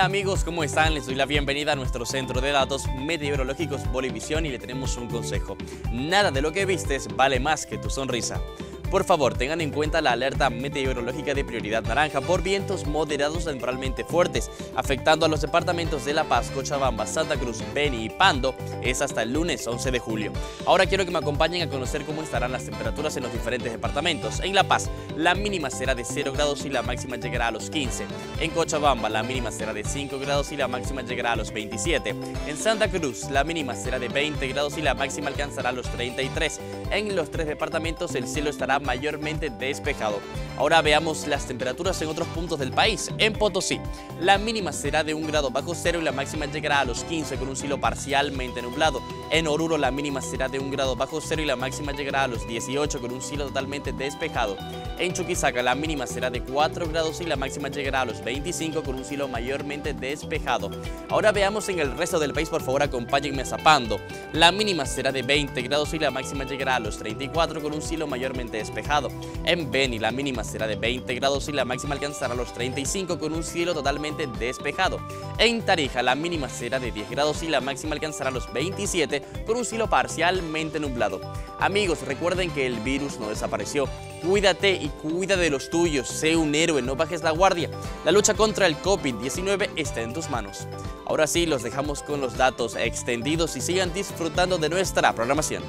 Hola amigos, ¿cómo están? Les doy la bienvenida a nuestro centro de datos meteorológicos Bolivisión y le tenemos un consejo. Nada de lo que vistes vale más que tu sonrisa. Por favor, tengan en cuenta la alerta meteorológica de prioridad naranja por vientos moderados temporalmente fuertes, afectando a los departamentos de La Paz, Cochabamba, Santa Cruz, Beni y Pando. Es hasta el lunes 11 de julio. Ahora quiero que me acompañen a conocer cómo estarán las temperaturas en los diferentes departamentos. En La Paz, la mínima será de 0 grados y la máxima llegará a los 15. En Cochabamba, la mínima será de 5 grados y la máxima llegará a los 27. En Santa Cruz, la mínima será de 20 grados y la máxima alcanzará los 33. En los tres departamentos, el cielo estará mayormente despejado. Ahora veamos las temperaturas en otros puntos del país. En Potosí, la mínima será de 1 grado bajo cero y la máxima llegará a los 15 con un cielo parcialmente nublado. En Oruro la mínima será de 1 grado bajo cero y la máxima llegará a los 18 con un cielo totalmente despejado. En Chuquisaca la mínima será de 4 grados y la máxima llegará a los 25 con un cielo mayormente despejado. Ahora veamos en el resto del país, por favor acompáñenme a Zapando. La mínima será de 20 grados y la máxima llegará a los 34 con un cielo mayormente despejado. En Beni la mínima será de 20 grados y la máxima alcanzará los 35 con un cielo totalmente despejado. En Tarija la mínima será de 10 grados y la máxima alcanzará los 27 con un cielo parcialmente nublado. Amigos, recuerden que el virus no desapareció. Cuídate y cuida de los tuyos. Sé un héroe, no bajes la guardia. La lucha contra el COVID-19 está en tus manos. Ahora sí, los dejamos con los datos extendidos y sigan disfrutando de nuestra programación.